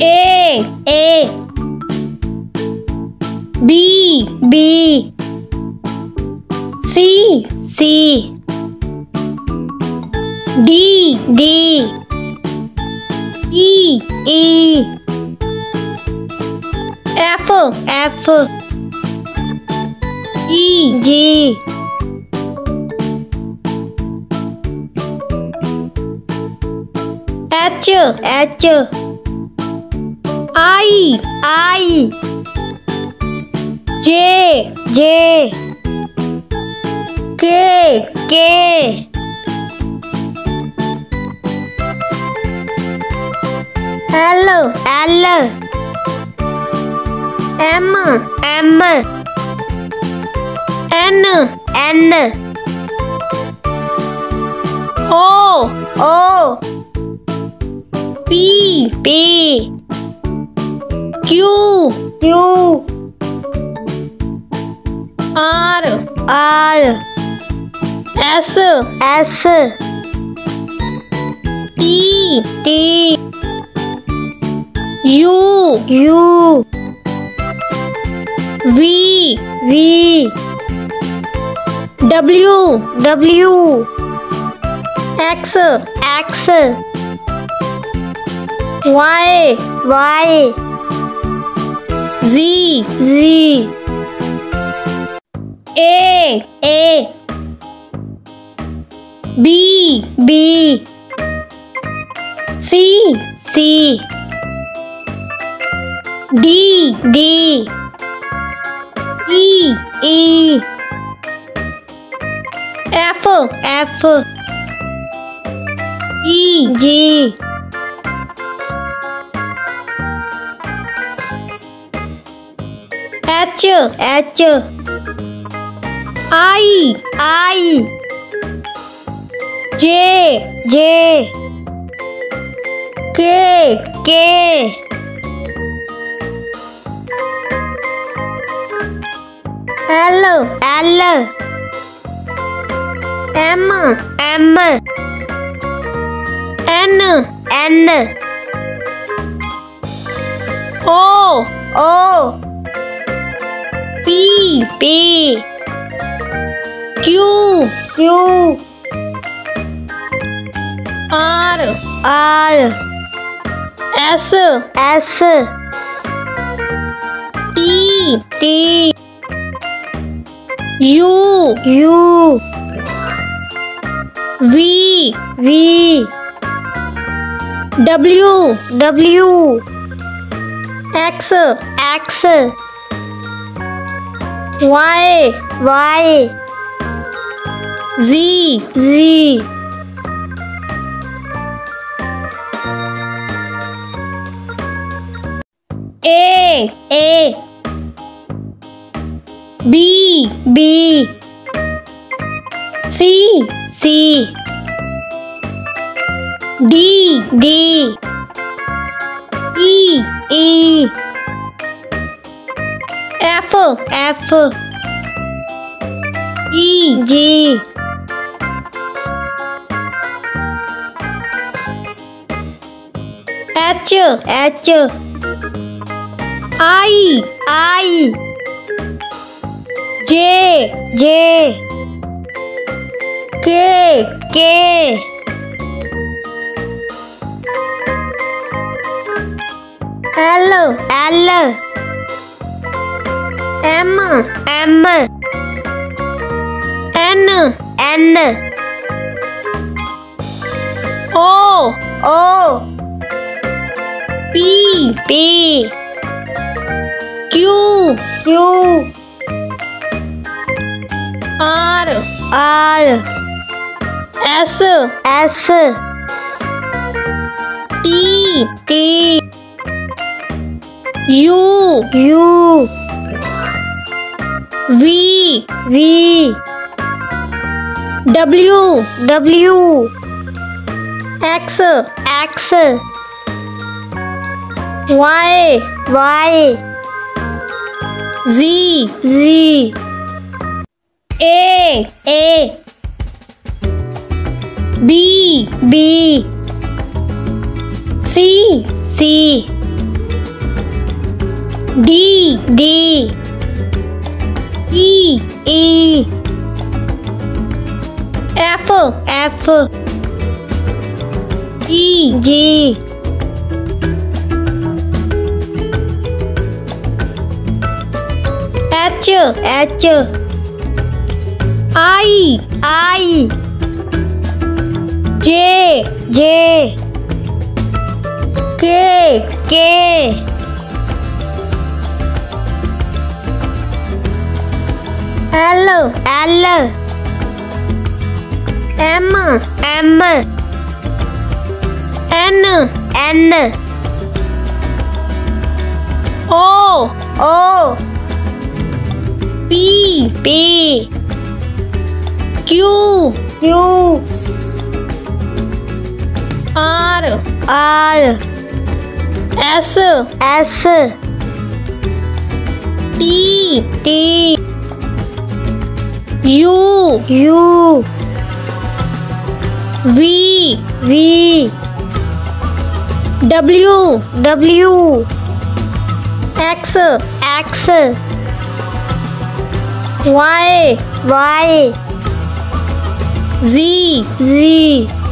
A. A. B. B. C. C. D. D. E. E. F F. E G. H. H I. I. J. J. K. K. L. L. M. M. N. N. O. O. P. P Q Q R R S S T T U U V V W W X X Y Y Z. Z. A. A. B. B. C. C. D. D. E. E. F. F. E G H H. I. I. J. J. K. K. L. L. M. M. N. N. O. O P. P. Q. Q. R. R. S. S. T. T. U. U. V. V. W. W. X. X Y Y. Z. Z. A. A. B. B. C. C. D. D. E. E F F E. G. H. H. I. I. J. J. K. K. L. L M M N N. O O. P P. Q. Q. R. R. S. S. T. T. U. U V V W W X X Y Y Z Z A A B B C C D D E E F F G G H H I I J J K K L L. M M. N N. O O. P P. Q Q. R R. S S. T T U. U. V. V. W. W. X. X. Y. Y. Z. Z